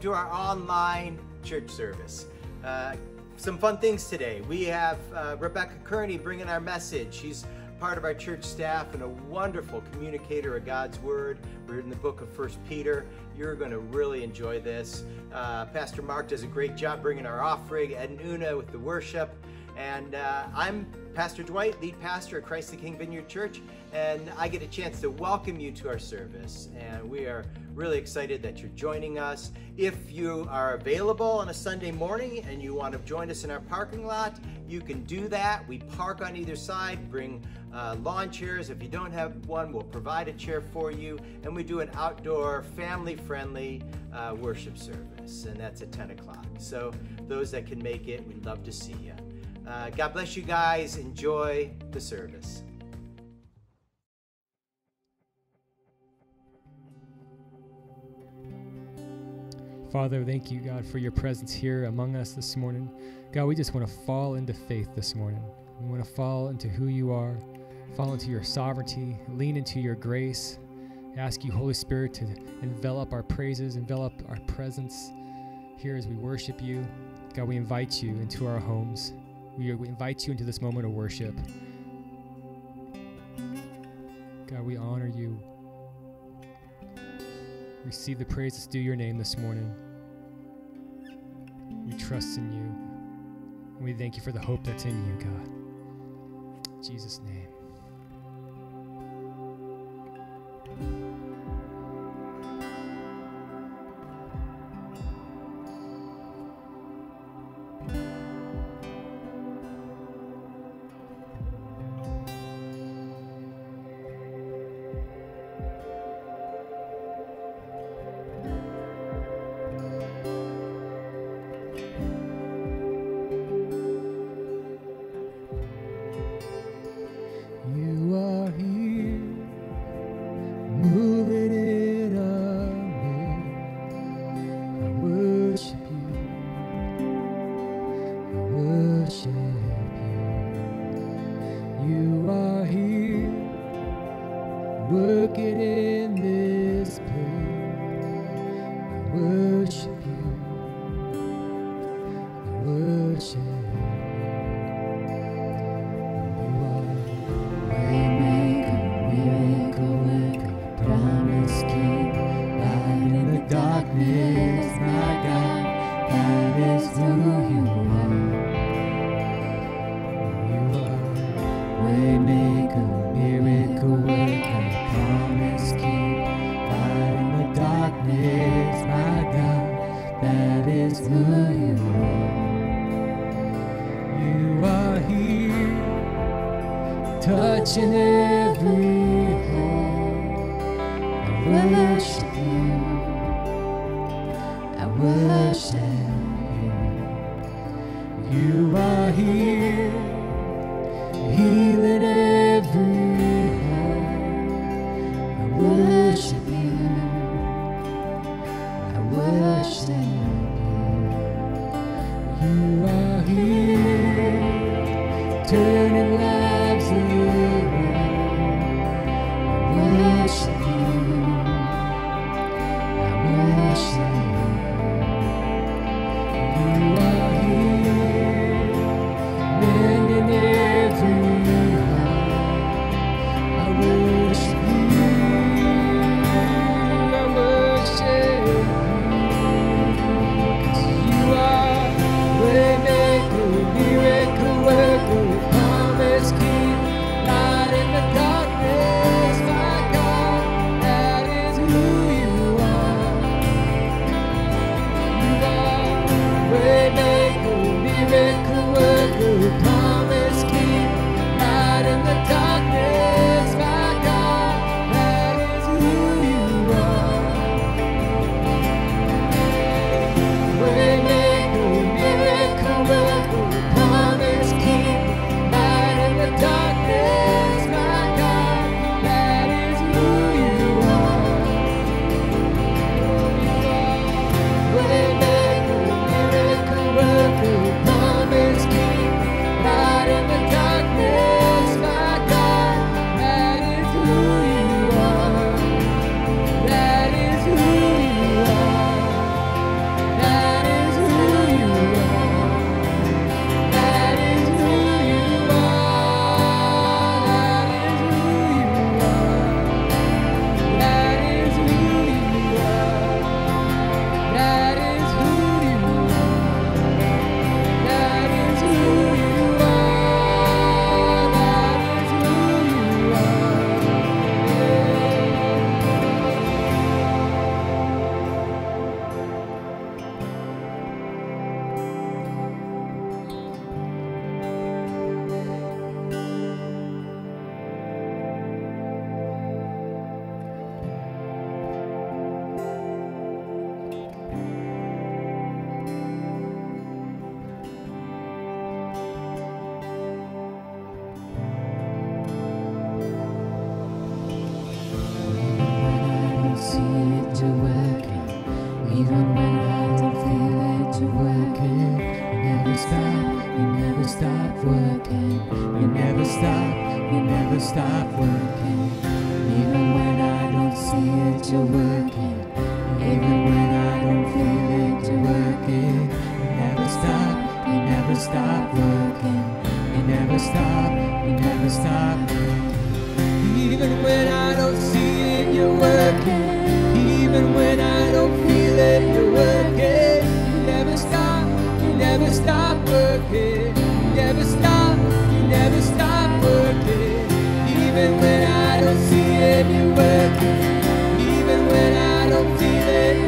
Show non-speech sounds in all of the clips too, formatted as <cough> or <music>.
to our online church service. Uh, some fun things today. We have uh, Rebecca Kearney bringing our message. She's part of our church staff and a wonderful communicator of God's Word. We're in the book of First Peter. You're going to really enjoy this. Uh, Pastor Mark does a great job bringing our offering, Ed and Una with the worship. And uh, I'm Pastor Dwight, lead pastor at Christ the King Vineyard Church, and I get a chance to welcome you to our service. And we are really excited that you're joining us. If you are available on a Sunday morning and you want to join us in our parking lot, you can do that. We park on either side, bring uh, lawn chairs. If you don't have one, we'll provide a chair for you. And we do an outdoor, family friendly uh, worship service, and that's at 10 o'clock. So, those that can make it, we'd love to see you. Uh, God bless you guys. Enjoy the service. Father, thank you, God, for your presence here among us this morning. God, we just want to fall into faith this morning. We want to fall into who you are, fall into your sovereignty, lean into your grace. Ask you, Holy Spirit, to envelop our praises, envelop our presence here as we worship you. God, we invite you into our homes. We invite you into this moment of worship. God, we honor you. Receive the praise that's due your name this morning. We trust in you. And we thank you for the hope that's in you, God. In Jesus' name. lost.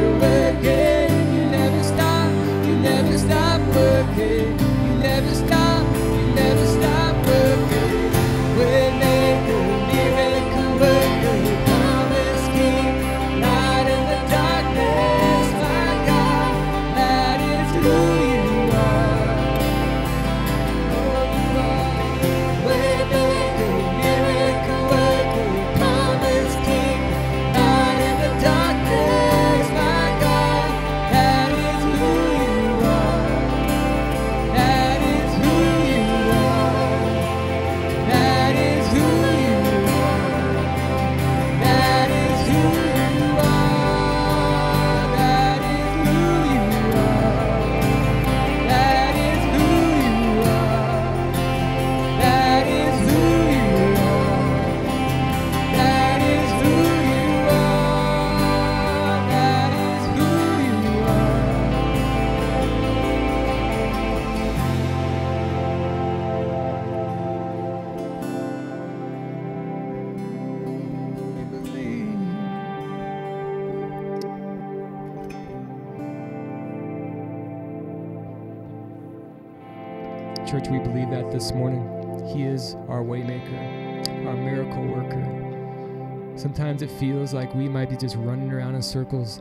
you He is our waymaker, our miracle worker. Sometimes it feels like we might be just running around in circles,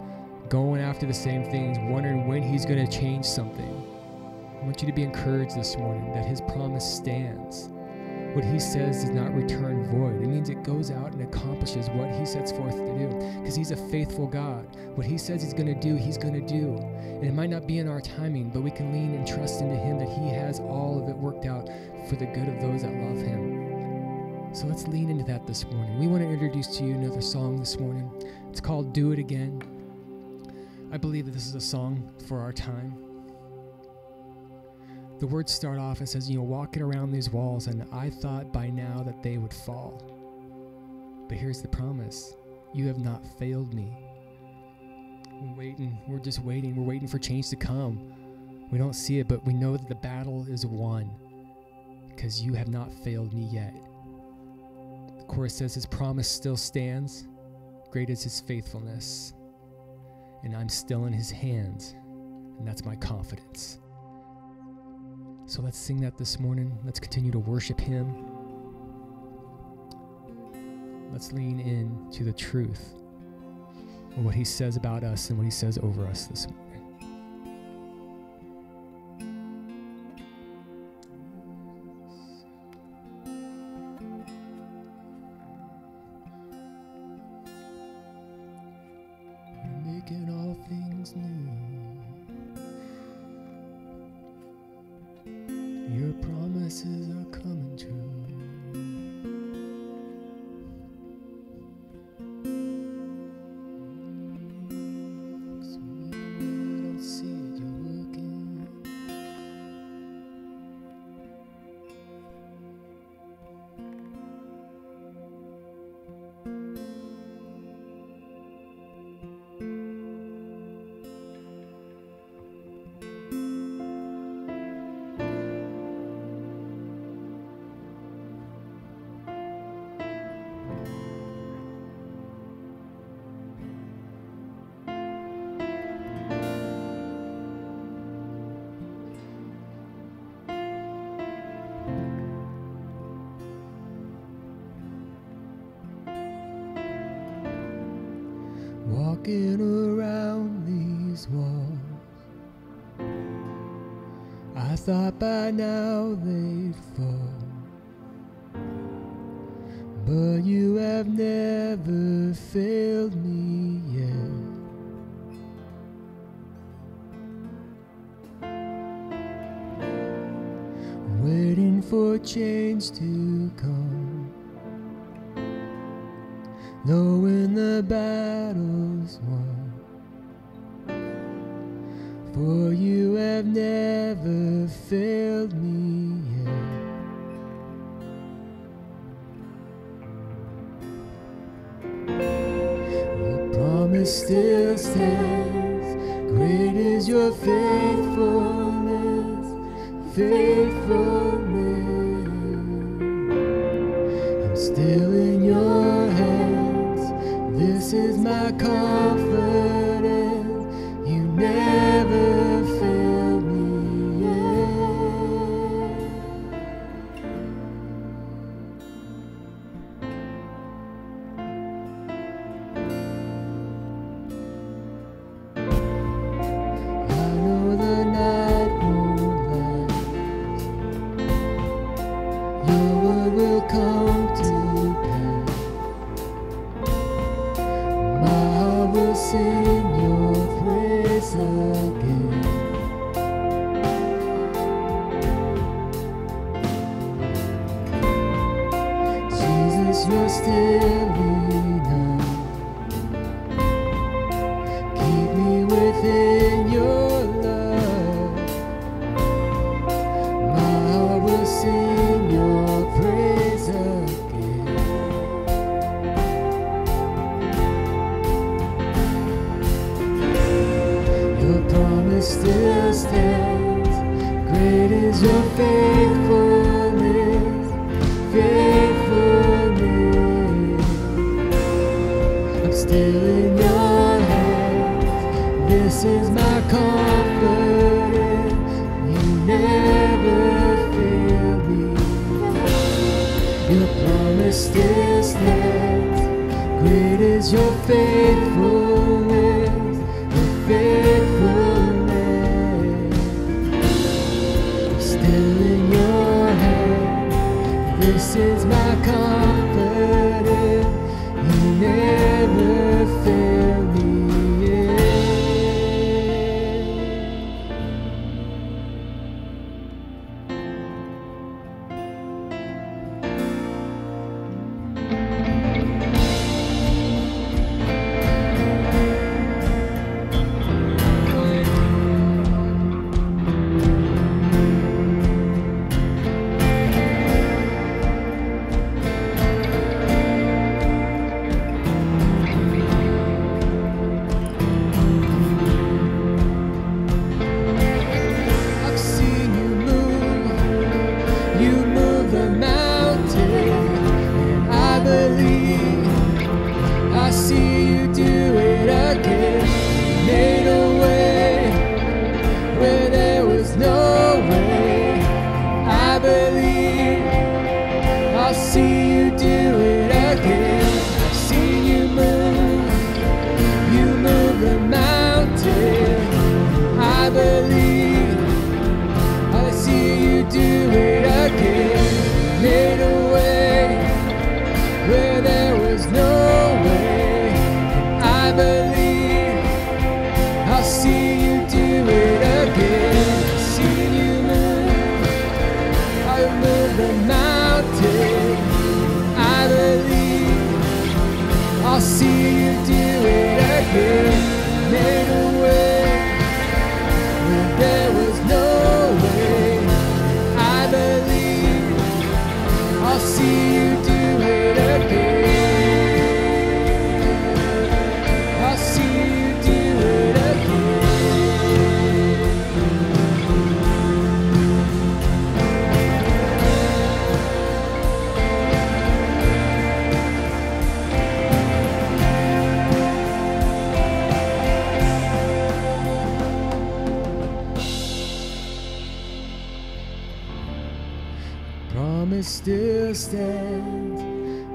going after the same things, wondering when He's going to change something. I want you to be encouraged this morning that His promise stands. What He says does not return void. It means it goes out and accomplishes what He sets forth to do because He's a faithful God. What He says He's going to do, He's going to do. And it might not be in our timing, but we can lean and trust into Him that He has all of it worked out for the good of those that love Him. So let's lean into that this morning. We want to introduce to you another song this morning. It's called Do It Again. I believe that this is a song for our time. The words start off and says, you know, walking around these walls, and I thought by now that they would fall. But here's the promise you have not failed me. We're waiting. We're just waiting. We're waiting for change to come. We don't see it, but we know that the battle is won because you have not failed me yet. The chorus says, His promise still stands. Great is His faithfulness. And I'm still in His hands. And that's my confidence. So let's sing that this morning. Let's continue to worship Him. Let's lean in to the truth of what He says about us and what He says over us this morning. thought by now they'd fall. But you have never failed me yet. Waiting for change to come, knowing the battle's won. For you have never failed me yet. Your promise still stands. Great is your faithfulness. Faith Still stand.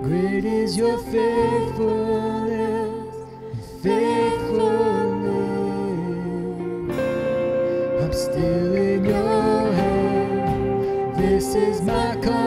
Great is your faithfulness, faithfulness. I'm still in your hand. This is my call.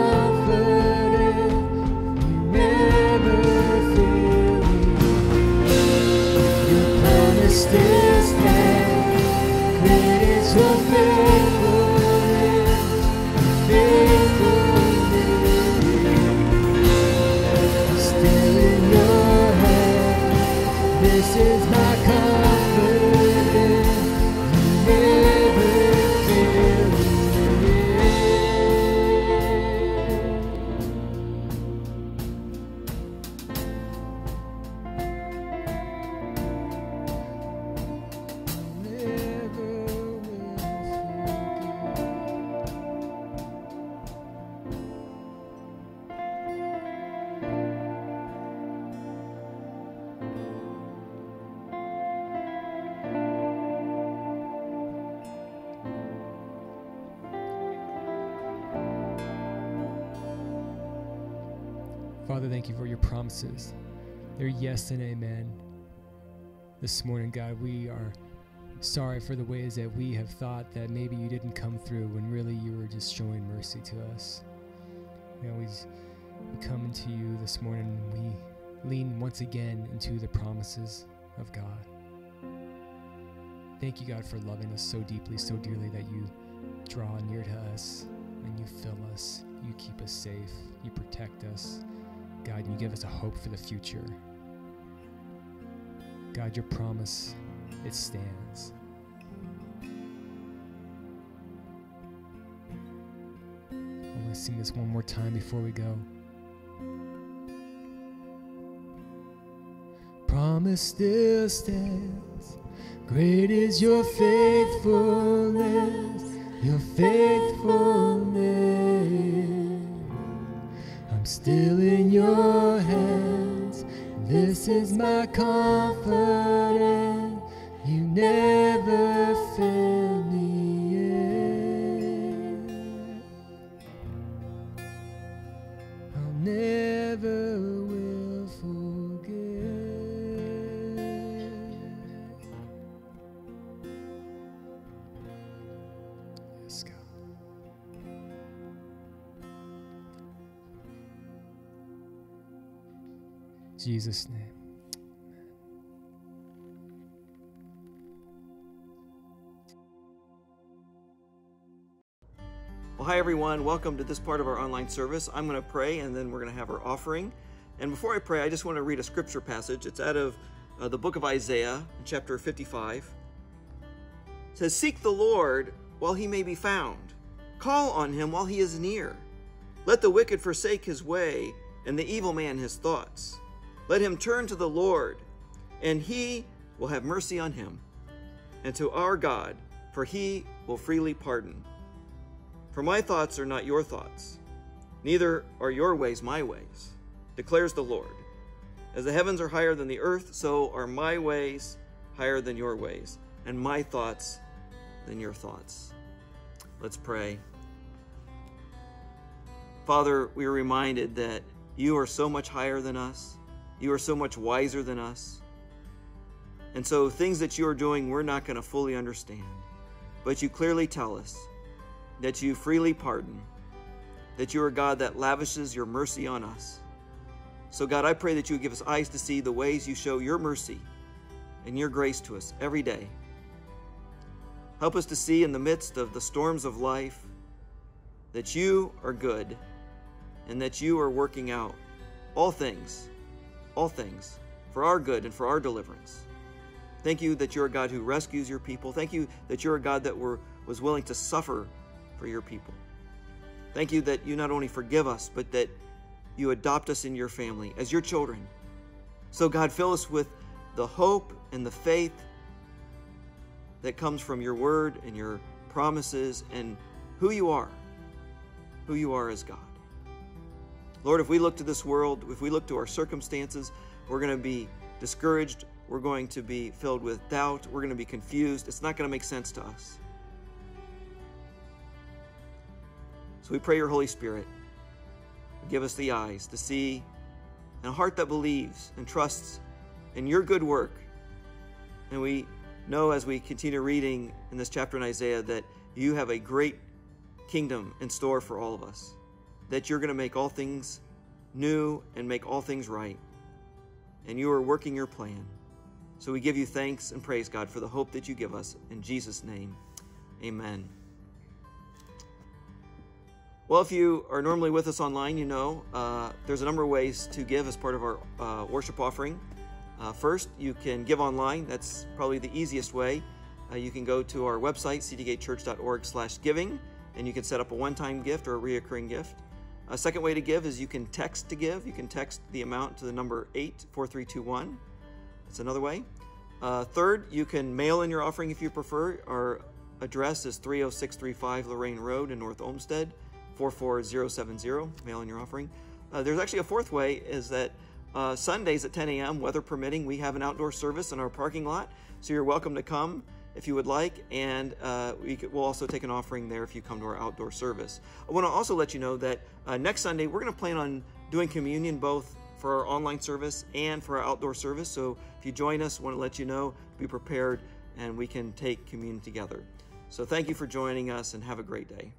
They're yes and amen. This morning, God, we are sorry for the ways that we have thought that maybe you didn't come through when really you were just showing mercy to us. We, we come into you this morning, we lean once again into the promises of God. Thank you, God, for loving us so deeply, so dearly that you draw near to us and you fill us. You keep us safe. You protect us. God, you give us a hope for the future. God, your promise, it stands. I want to sing this one more time before we go. Promise still stands. Great is your faithfulness, your faithfulness. Still in your hands. This is my confidence. You never Jesus' name. Well, hi everyone. Welcome to this part of our online service. I'm going to pray and then we're going to have our offering. And before I pray, I just want to read a scripture passage. It's out of uh, the book of Isaiah, chapter 55. It says, Seek the Lord while he may be found, call on him while he is near. Let the wicked forsake his way, and the evil man his thoughts. Let him turn to the Lord, and he will have mercy on him, and to our God, for he will freely pardon. For my thoughts are not your thoughts, neither are your ways my ways, declares the Lord. As the heavens are higher than the earth, so are my ways higher than your ways, and my thoughts than your thoughts. Let's pray. Father, we are reminded that you are so much higher than us, you are so much wiser than us. And so, things that you are doing, we're not going to fully understand. But you clearly tell us that you freely pardon, that you are God that lavishes your mercy on us. So, God, I pray that you give us eyes to see the ways you show your mercy and your grace to us every day. Help us to see in the midst of the storms of life that you are good and that you are working out all things, all things for our good and for our deliverance. Thank you that you're a God who rescues your people. Thank you that you're a God that were, was willing to suffer for your people. Thank you that you not only forgive us, but that you adopt us in your family as your children. So, God, fill us with the hope and the faith that comes from your word and your promises and who you are, who you are as God. Lord, if we look to this world, if we look to our circumstances, we're going to be discouraged. We're going to be filled with doubt. We're going to be confused. It's not going to make sense to us. So we pray your Holy Spirit give us the eyes to see and a heart that believes and trusts in your good work. And we know as we continue reading in this chapter in Isaiah that you have a great kingdom in store for all of us, that you're going to make all things new and make all things right. And you are working your plan. So we give you thanks and praise, God, for the hope that you give us. In Jesus' name, amen. Well, if you are normally with us online, you know uh, there's a number of ways to give as part of our uh, worship offering. Uh, first, you can give online. That's probably the easiest way. Uh, you can go to our website, cdgatechurch.org/giving, and you can set up a one-time gift or a reoccurring gift. A second way to give is you can text to give. You can text the amount to the number 84321. That's another way. Uh, third, you can mail in your offering if you prefer. Our address is 30635 Lorain Road in North Olmsted. 44070, mail in your offering. Uh, there's actually a fourth way is that uh, Sundays at 10 a.m., weather permitting, we have an outdoor service in our parking lot. So you're welcome to come if you would like, and uh, we we'll also take an offering there if you come to our outdoor service. I want to also let you know that uh, next Sunday we're going to plan on doing communion both for our online service and for our outdoor service. So if you join us, want to let you know, be prepared, and we can take communion together. So thank you for joining us, and have a great day.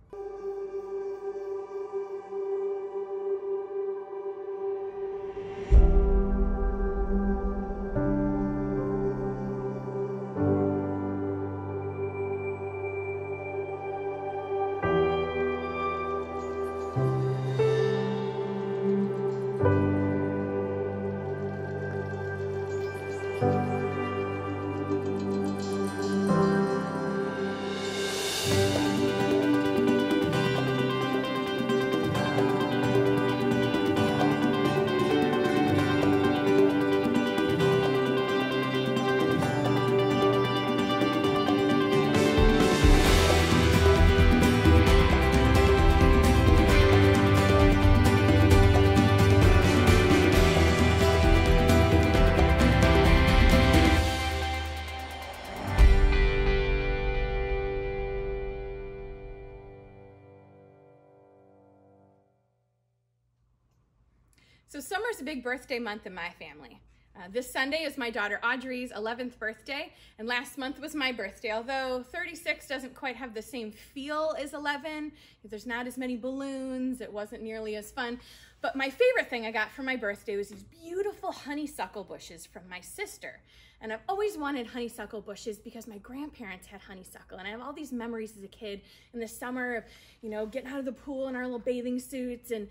Big birthday month in my family. Uh, this Sunday is my daughter Audrey's 11th birthday, and last month was my birthday. Although 36 doesn't quite have the same feel as 11, there's not as many balloons, it wasn't nearly as fun. But my favorite thing I got for my birthday was these beautiful honeysuckle bushes from my sister. And I've always wanted honeysuckle bushes because my grandparents had honeysuckle. And I have all these memories as a kid in the summer of, you know, getting out of the pool in our little bathing suits and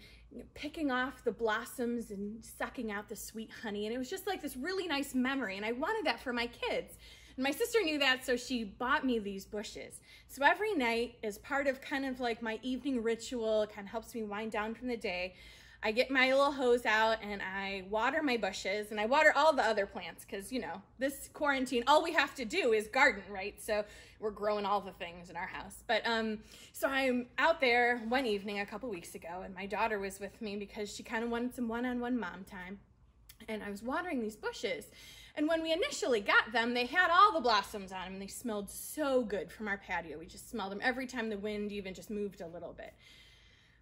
picking off the blossoms and sucking out the sweet honey. And it was just like this really nice memory. And I wanted that for my kids. And my sister knew that, so she bought me these bushes. So every night, as part of kind of like my evening ritual, it kind of helps me wind down from the day, I get my little hose out and I water my bushes and I water all the other plants because, you know, this quarantine, all we have to do is garden, right? So we're growing all the things in our house. But um, so I'm out there one evening a couple weeks ago and my daughter was with me because she kind of wanted some one on one mom time. And I was watering these bushes. And when we initially got them, they had all the blossoms on them and they smelled so good from our patio. We just smelled them every time the wind even just moved a little bit.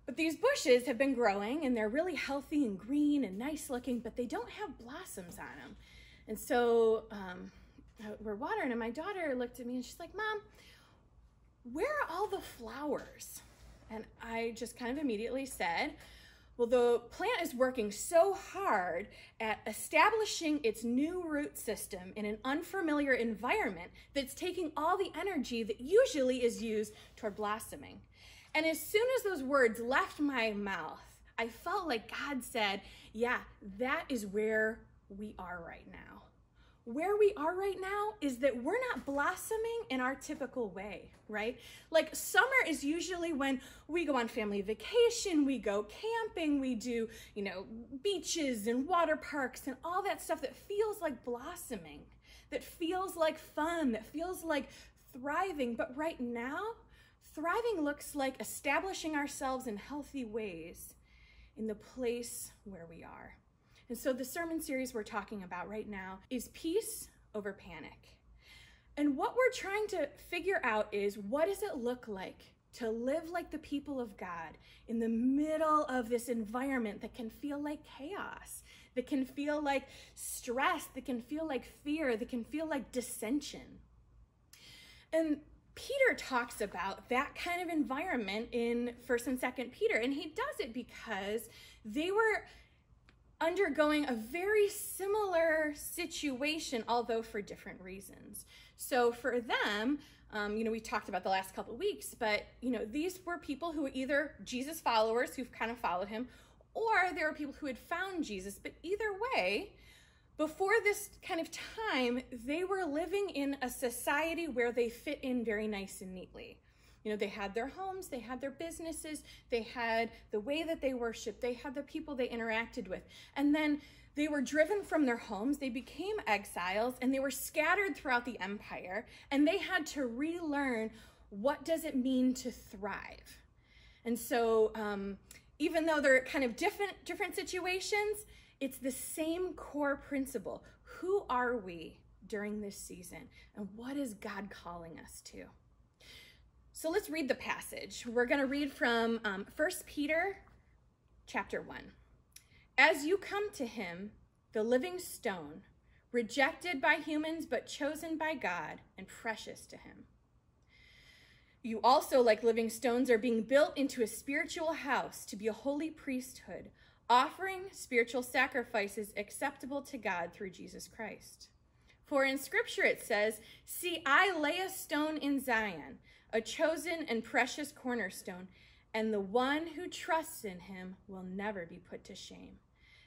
But these bushes have been growing and they're really healthy and green and nice looking, but they don't have blossoms on them. And so um, we're watering and my daughter looked at me and she's like, Mom, where are all the flowers? And I just kind of immediately said, well, the plant is working so hard at establishing its new root system in an unfamiliar environment that's taking all the energy that usually is used toward blossoming. And as soon as those words left my mouth, I felt like God said, Yeah, that is where we are right now. Where we are right now is that we're not blossoming in our typical way, right? Like summer is usually when we go on family vacation, we go camping, we do, you know, beaches and water parks and all that stuff that feels like blossoming, that feels like fun, that feels like thriving. But right now, Thriving looks like establishing ourselves in healthy ways in the place where we are. And so the sermon series we're talking about right now is peace over panic. And what we're trying to figure out is what does it look like to live like the people of God in the middle of this environment that can feel like chaos, that can feel like stress, that can feel like fear, that can feel like dissension. And Peter talks about that kind of environment in 1st and 2nd Peter, and he does it because they were undergoing a very similar situation, although for different reasons. So for them, um, you know, we talked about the last couple weeks, but you know, these were people who were either Jesus followers who've kind of followed him, or there were people who had found Jesus. But either way, before this kind of time, they were living in a society where they fit in very nice and neatly. You know, they had their homes, they had their businesses, they had the way that they worshiped, they had the people they interacted with. And then they were driven from their homes, they became exiles, and they were scattered throughout the empire, and they had to relearn what does it mean to thrive. And so, um, even though they're kind of different different situations, it's the same core principle. Who are we during this season? And what is God calling us to? So let's read the passage. We're going to read from um, 1 Peter chapter 1. As you come to him, the living stone, rejected by humans but chosen by God and precious to him. You also, like living stones, are being built into a spiritual house to be a holy priesthood, offering spiritual sacrifices acceptable to God through Jesus Christ. For in Scripture it says, See, I lay a stone in Zion, a chosen and precious cornerstone, and the one who trusts in him will never be put to shame.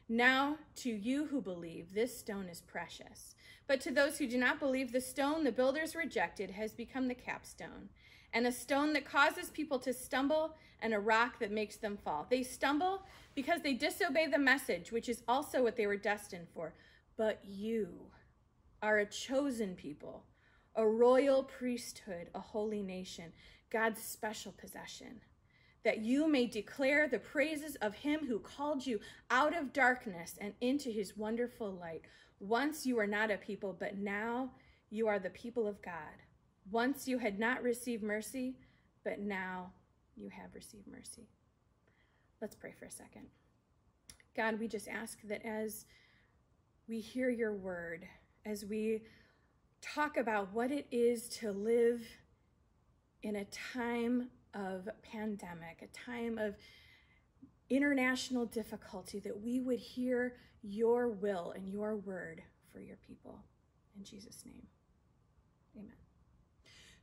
Now, to you who believe, this stone is precious. But to those who do not believe, the stone the builders rejected has become the capstone, and a stone that causes people to stumble, and a rock that makes them fall. They stumble because they disobey the message, which is also what they were destined for. But you are a chosen people, a royal priesthood, a holy nation, God's special possession that you may declare the praises of him who called you out of darkness and into his wonderful light. Once you were not a people, but now you are the people of God. Once you had not received mercy, but now you have received mercy. Let's pray for a second. God, we just ask that as we hear your word, as we talk about what it is to live in a time of pandemic, a time of international difficulty, that we would hear your will and your word for your people. In Jesus' name.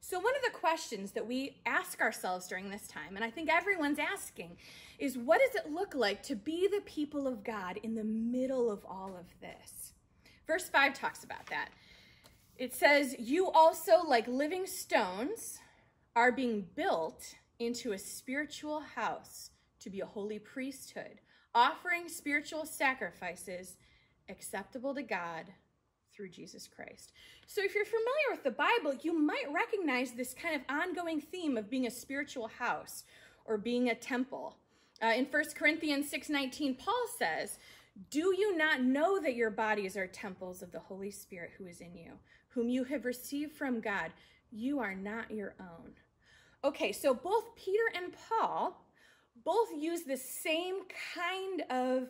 So, one of the questions that we ask ourselves during this time, and I think everyone's asking, is what does it look like to be the people of God in the middle of all of this? Verse 5 talks about that. It says, You also, like living stones, are being built into a spiritual house to be a holy priesthood, offering spiritual sacrifices acceptable to God through Jesus Christ. So, if you're familiar with the Bible, you might recognize this kind of ongoing theme of being a spiritual house or being a temple. Uh, in 1 Corinthians 6:19, Paul says, "Do you not know that your bodies are temples of the Holy Spirit who is in you, whom you have received from God? You are not your own." Okay, so both Peter and Paul both use the same kind of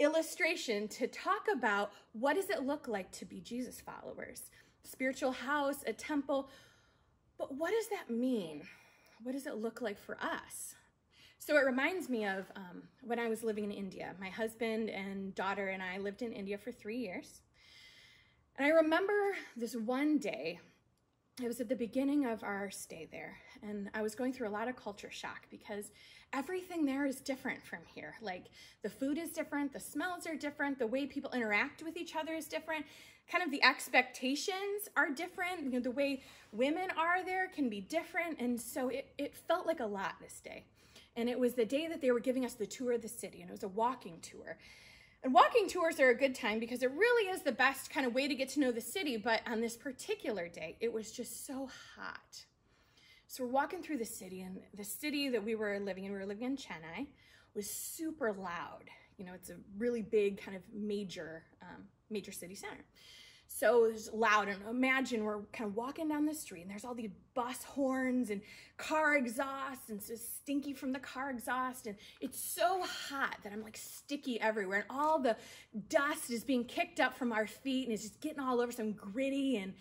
illustration to talk about what does it look like to be Jesus followers? Spiritual house, a temple. But what does that mean? What does it look like for us? So it reminds me of um, when I was living in India. My husband and daughter and I lived in India for three years. And I remember this one day it was at the beginning of our stay there and i was going through a lot of culture shock because everything there is different from here. Like the food is different the smells are different the way people interact with each other is different. Kind of the expectations are different. You know the way women are there can be different and so it, it felt like a lot this day. And it was the day that they were giving us the tour of the city and it was a walking tour and walking tours are a good time because it really is the best kind of way to get to know the city. But on this particular day, it was just so hot. So we're walking through the city, and the city that we were living in, we were living in Chennai, was super loud. You know, it's a really big kind of major, um, major city center. So loud, and imagine we're kind of walking down the street, and there's all these bus horns and car exhaust, and so stinky from the car exhaust, and it's so hot that I'm like sticky everywhere, and all the dust is being kicked up from our feet, and it's just getting all over. So gritty and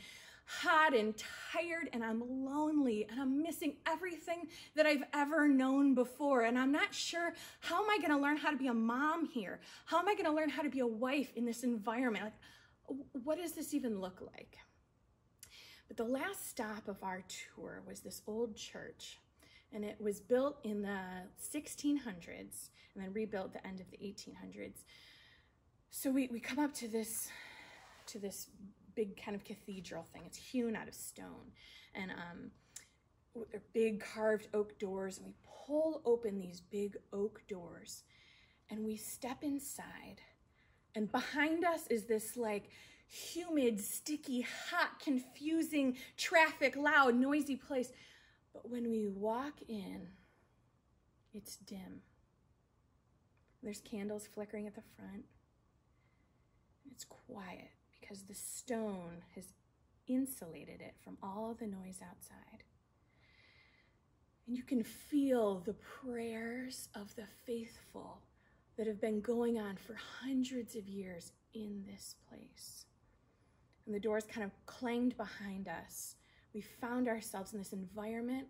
hot and tired, and I'm lonely, and I'm missing everything that I've ever known before, and I'm not sure how am I going to learn how to be a mom here? How am I going to learn how to be a wife in this environment? Like, what does this even look like? But the last stop of our tour was this old church, and it was built in the 1600s and then rebuilt the end of the 1800s. So we, we come up to this to this big kind of cathedral thing. It's hewn out of stone, and um, they're big carved oak doors. And we pull open these big oak doors, and we step inside and behind us is this like humid, sticky, hot, confusing, traffic, loud, noisy place. But when we walk in, it's dim. There's candles flickering at the front. It's quiet because the stone has insulated it from all the noise outside. And you can feel the prayers of the faithful that have been going on for hundreds of years in this place. And the doors kind of clanged behind us. We found ourselves in this environment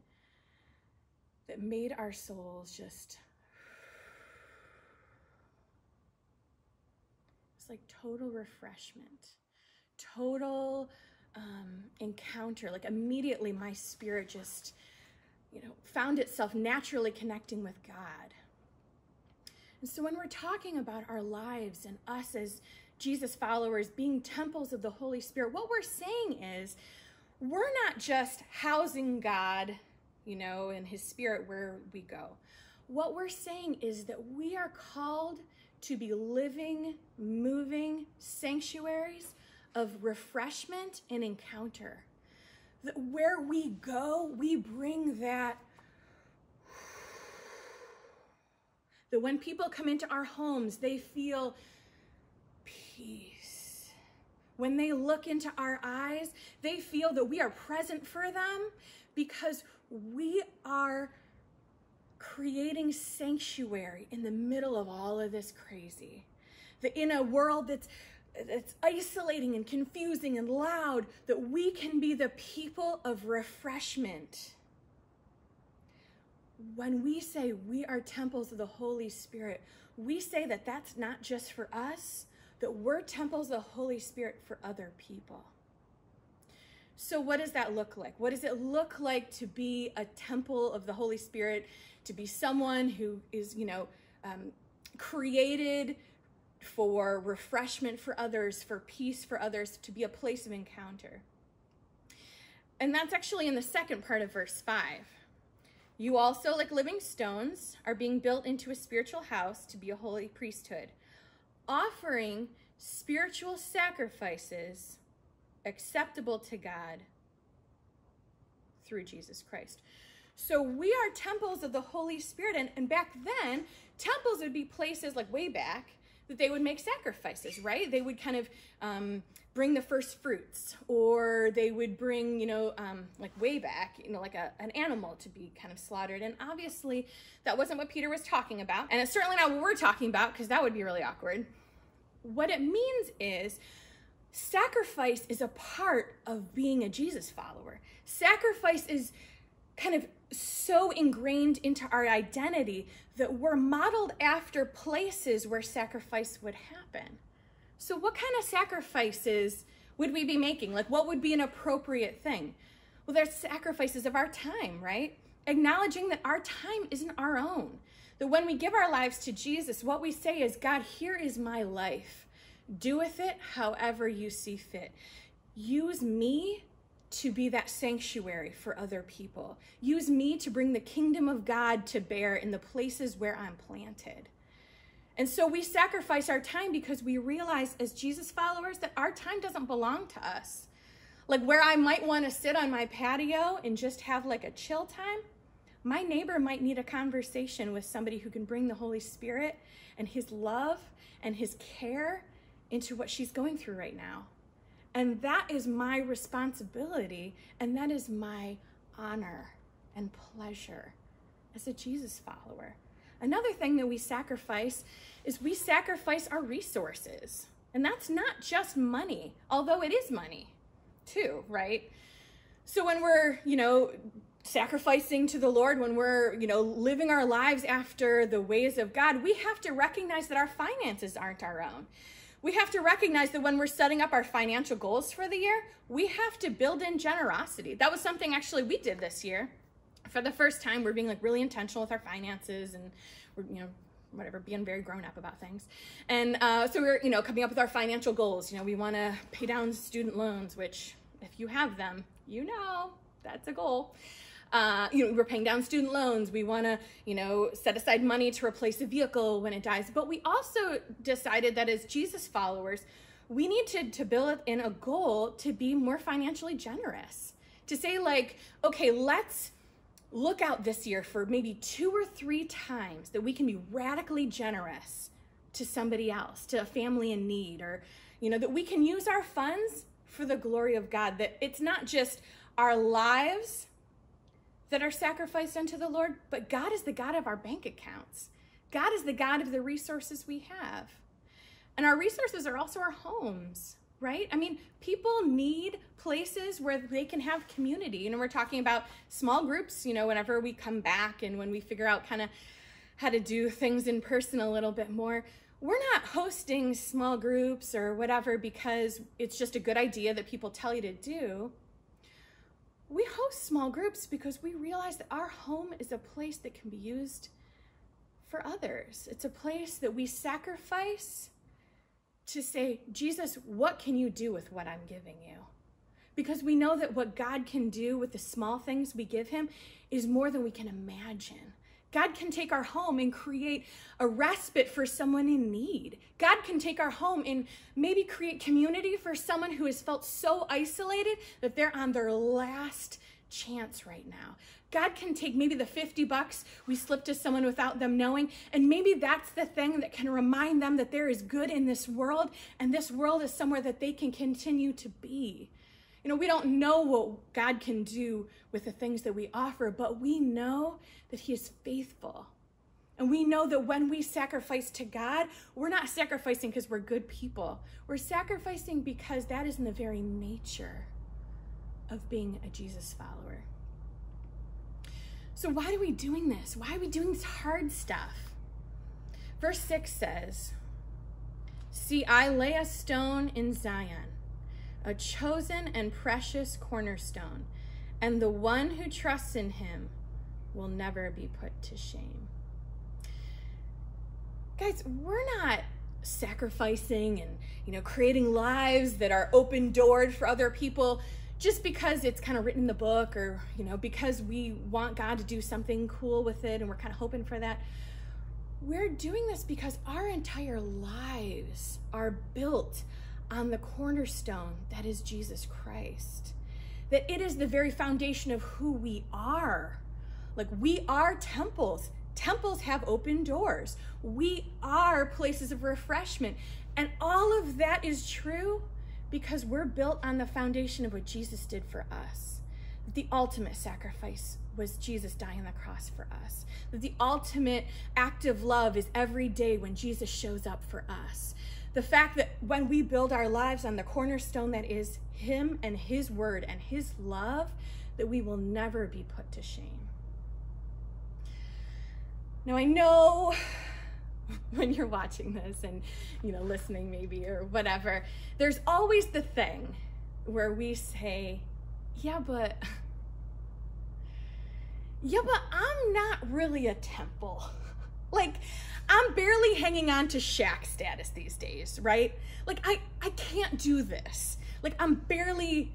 that made our souls just. <sighs> It's like total refreshment, total um, encounter. Like immediately, my spirit just, you know, found itself naturally connecting with God. And so when we're talking about our lives and us as Jesus followers being temples of the Holy Spirit, what we're saying is we're not just housing God, you know, in his spirit where we go. What we're saying is that we are called to be living, moving sanctuaries of refreshment and encounter. That where we go, we bring that that when people come into our homes, they feel peace. When they look into our eyes, they feel that we are present for them because we are creating sanctuary in the middle of all of this crazy. That in a world that's that's isolating and confusing and loud, that we can be the people of refreshment when we say we are temples of the Holy Spirit, we say that that's not just for us, that we're temples of the Holy Spirit for other people. So, what does that look like? What does it look like to be a temple of the Holy Spirit, to be someone who is, you know, um, created for refreshment for others, for peace for others, to be a place of encounter? And that's actually in the second part of verse 5. You also, like living stones, are being built into a spiritual house to be a holy priesthood, offering spiritual sacrifices acceptable to God through Jesus Christ. So we are temples of the Holy Spirit. And, and back then, temples would be places like way back that they would make sacrifices, right? They would kind of um, bring the first fruits, or they would bring, you know, um, like way back, you know, like a, an animal to be kind of slaughtered. And obviously, that wasn't what Peter was talking about. And it's certainly not what we're talking about, because that would be really awkward. What it means is, sacrifice is a part of being a Jesus follower. Sacrifice is kind of so ingrained into our identity that we're modeled after places where sacrifice would happen. So, what kind of sacrifices would we be making? Like, what would be an appropriate thing? Well, there's sacrifices of our time, right? Acknowledging that our time isn't our own. That when we give our lives to Jesus, what we say is, God, here is my life. Do with it however you see fit. Use me to be that sanctuary for other people. Use me to bring the kingdom of God to bear in the places where I'm planted. And so we sacrifice our time because we realize as Jesus followers that our time doesn't belong to us. Like where I might want to sit on my patio and just have like a chill time, my neighbor might need a conversation with somebody who can bring the Holy Spirit and his love and his care into what she's going through right now. And that is my responsibility, and that is my honor and pleasure as a Jesus follower. Another thing that we sacrifice is we sacrifice our resources. And that's not just money, although it is money too, right? So when we're, you know, sacrificing to the Lord, when we're, you know, living our lives after the ways of God, we have to recognize that our finances aren't our own we have to recognize that when we're setting up our financial goals for the year, we have to build in generosity. That was something actually we did this year. For the first time, we're being like really intentional with our finances and we're, you know, whatever, being very grown up about things. And uh, so we're, you know, coming up with our financial goals. You know, we want to pay down student loans, which if you have them, you know, that's a goal. Uh, you know, we're paying down student loans. We want to, you know, set aside money to replace a vehicle when it dies. But we also decided that as Jesus followers, we need to, to build in a goal to be more financially generous. To say, like, okay, let's look out this year for maybe two or three times that we can be radically generous to somebody else, to a family in need, or You know, that we can use our funds for the glory of God, that it's not just our lives that are sacrificed unto the Lord, but God is the God of our bank accounts. God is the God of the resources we have. And our resources are also our homes, right? I mean, people need places where they can have community. You know, we're talking about small groups, you know, whenever we come back and when we figure out kind of how to do things in person a little bit more. We're not hosting small groups or whatever because it's just a good idea that people tell you to do we host small groups because we realize that our home is a place that can be used for others. It's a place that we sacrifice to say, Jesus, what can you do with what I'm giving you? Because we know that what God can do with the small things we give Him is more than we can imagine. God can take our home and create a respite for someone in need. God can take our home and maybe create community for someone who has felt so isolated that they're on their last chance right now. God can take maybe the 50 bucks we slipped to someone without them knowing, and maybe that's the thing that can remind them that there is good in this world, and this world is somewhere that they can continue to be. You know, we don't know what God can do with the things that we offer, but we know that He is faithful. And we know that when we sacrifice to God, we're not sacrificing because we're good people. We're sacrificing because that is in the very nature of being a Jesus follower. So, why are we doing this? Why are we doing this hard stuff? Verse 6 says, See, I lay a stone in Zion a chosen and precious cornerstone, and the one who trusts in him will never be put to shame. Guys, we're not sacrificing and you know creating lives that are open doored for other people just because it's kind of written in the book or you know because we want God to do something cool with it and we're kind of hoping for that. We're doing this because our entire lives are built on the cornerstone that is Jesus Christ. That it is the very foundation of who we are. Like we are temples. Temples have open doors. We are places of refreshment. And all of that is true because we're built on the foundation of what Jesus did for us. The ultimate sacrifice was Jesus dying on the cross for us. That the ultimate act of love is every day when Jesus shows up for us. The fact that when we build our lives on the cornerstone that is Him and His Word and His love, that we will never be put to shame. Now, I know <laughs> when you're watching this and, you know, listening maybe or whatever, there's always the thing where we say, yeah, but, <laughs> yeah, but I'm not really a temple. <laughs> like, I'm barely hanging on to shack status these days, right? Like I I can't do this. Like I'm barely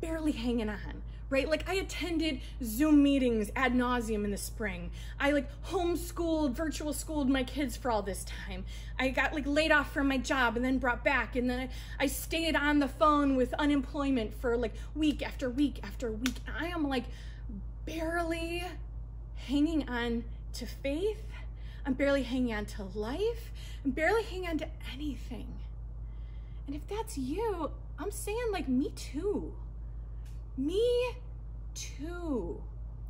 barely hanging on, right? Like I attended Zoom meetings ad nauseum in the spring. I like homeschooled, virtual schooled my kids for all this time. I got like laid off from my job and then brought back, and then I, I stayed on the phone with unemployment for like week after week after week. I am like barely hanging on to faith I'm barely hanging on to life. I'm barely hanging on to anything. And if that's you, I'm saying, like, me too. Me too.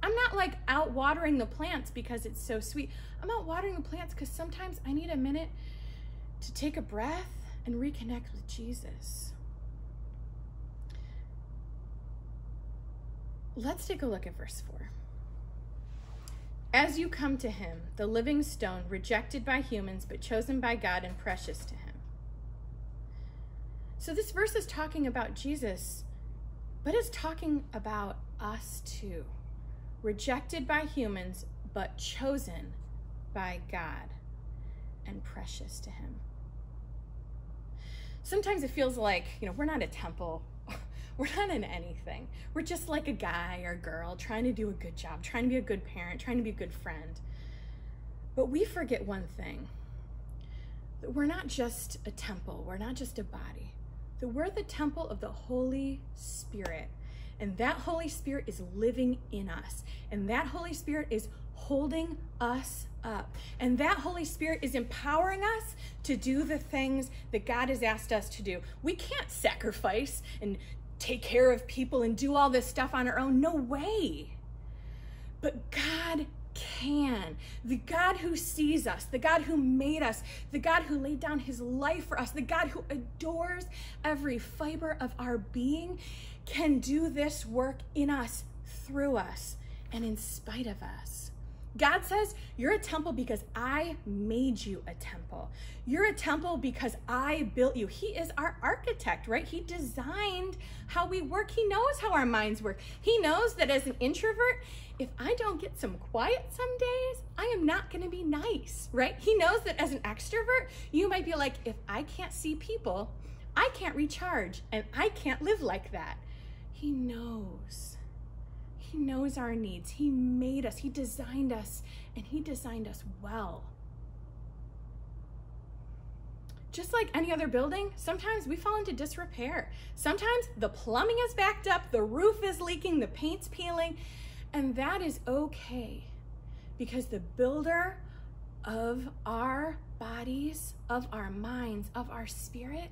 I'm not like out watering the plants because it's so sweet. I'm out watering the plants because sometimes I need a minute to take a breath and reconnect with Jesus. Let's take a look at verse 4. As you come to him, the living stone, rejected by humans, but chosen by God and precious to him. So this verse is talking about Jesus, but it's talking about us too. Rejected by humans, but chosen by God and precious to him. Sometimes it feels like, you know, we're not a temple <laughs> we're not in anything. We're just like a guy or girl trying to do a good job, trying to be a good parent, trying to be a good friend. But we forget one thing that we're not just a temple, we're not just a body, that we're the temple of the Holy Spirit. And that Holy Spirit is living in us. And that Holy Spirit is holding us up. And that Holy Spirit is empowering us to do the things that God has asked us to do. We can't sacrifice and take care of people and do all this stuff on our own. No way. But God can. The God who sees us, the God who made us, the God who laid down his life for us, the God who adores every fiber of our being, can do this work in us, through us, and in spite of us. God says, You're a temple because I made you a temple. You're a temple because I built you. He is our architect, right? He designed how we work. He knows how our minds work. He knows that as an introvert, if I don't get some quiet some days, I am not going to be nice, right? He knows that as an extrovert, you might be like, if I can't see people, I can't recharge and I can't live like that. He knows. He knows our needs. He made us, He designed us, and He designed us well. Just like any other building, sometimes we fall into disrepair. Sometimes the plumbing is backed up, the roof is leaking, the paint's peeling, and that is okay because the builder of our bodies, of our minds, of our spirit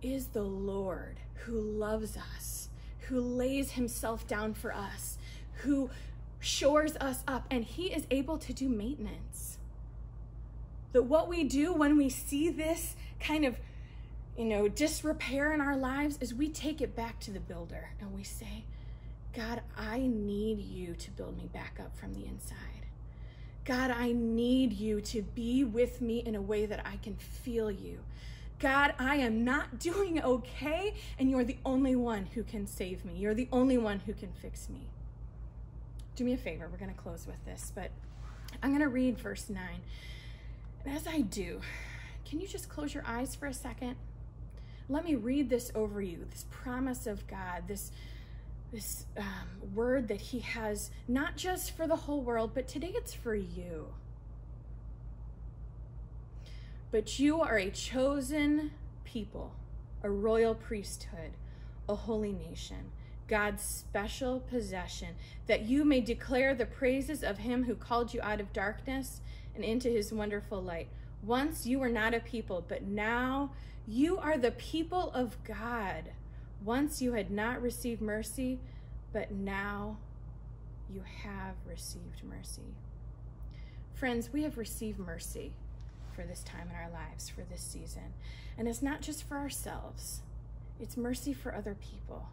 is the Lord who loves us, who lays himself down for us, who shores us up, and he is able to do maintenance. That what we do when we see this kind of, you know, disrepair in our lives is we take it back to the builder and we say, God, I need you to build me back up from the inside. God, I need you to be with me in a way that I can feel you. God, I am not <laughs> doing okay, and you're the only one who can save me. You're the only one who can fix me. Do me a favor, we're going to close with this, but I'm going to read verse 9. And as I do, can you just close your eyes for a second? Let me read this over you this promise of God, this this um, word that he has not just for the whole world, but today it's for you. But you are a chosen people, a royal priesthood, a holy nation, God's special possession, that you may declare the praises of him who called you out of darkness and into his wonderful light. Once you were not a people, but now you are the people of God. Once you had not received mercy, but now you have received mercy. Friends, we have received mercy for this time in our lives, for this season. And it's not just for ourselves, it's mercy for other people.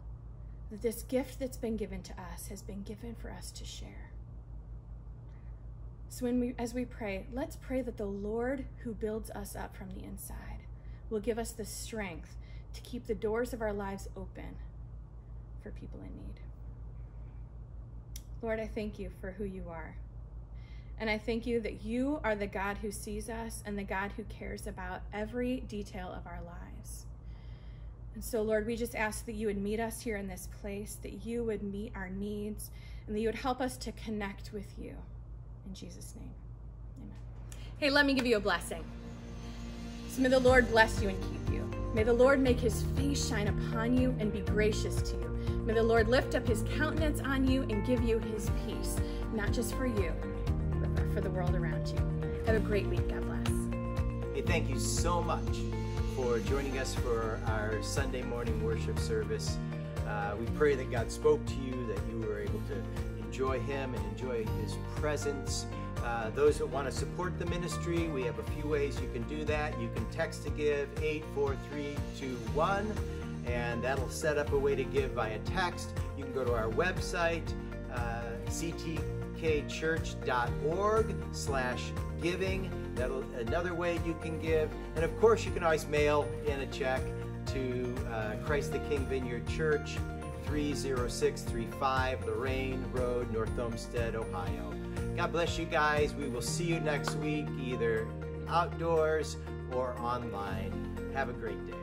That this gift that's been given to us has been given for us to share. So when we as we pray, let's pray that the Lord who builds us up from the inside will give us the strength to keep the doors of our lives open for people in need. Lord, I thank you for who you are. And I thank you that you are the God who sees us and the God who cares about every detail of our lives. And so, Lord, we just ask that you would meet us here in this place, that you would meet our needs, and that you would help us to connect with you. In Jesus' name, amen. Hey, let me give you a blessing. So may the Lord bless you and keep you. May the Lord make his face shine upon you and be gracious to you. May the Lord lift up his countenance on you and give you his peace, not just for you, for the world around you. Have a great week. God bless. Hey, thank you so much for joining us for our Sunday morning worship service. Uh, we pray that God spoke to you, that you were able to enjoy Him and enjoy His presence. Uh, those that want to support the ministry, we have a few ways you can do that. You can text to give 84321, and that'll set up a way to give via text. You can go to our website, uh, ctkchurch.org slash giving. That'll another way you can give. And of course, you can always mail in a check to uh, Christ the King Vineyard Church, 30635 Lorain Road, North Olmsted, Ohio. God bless you guys. We will see you next week, either outdoors or online. Have a great day.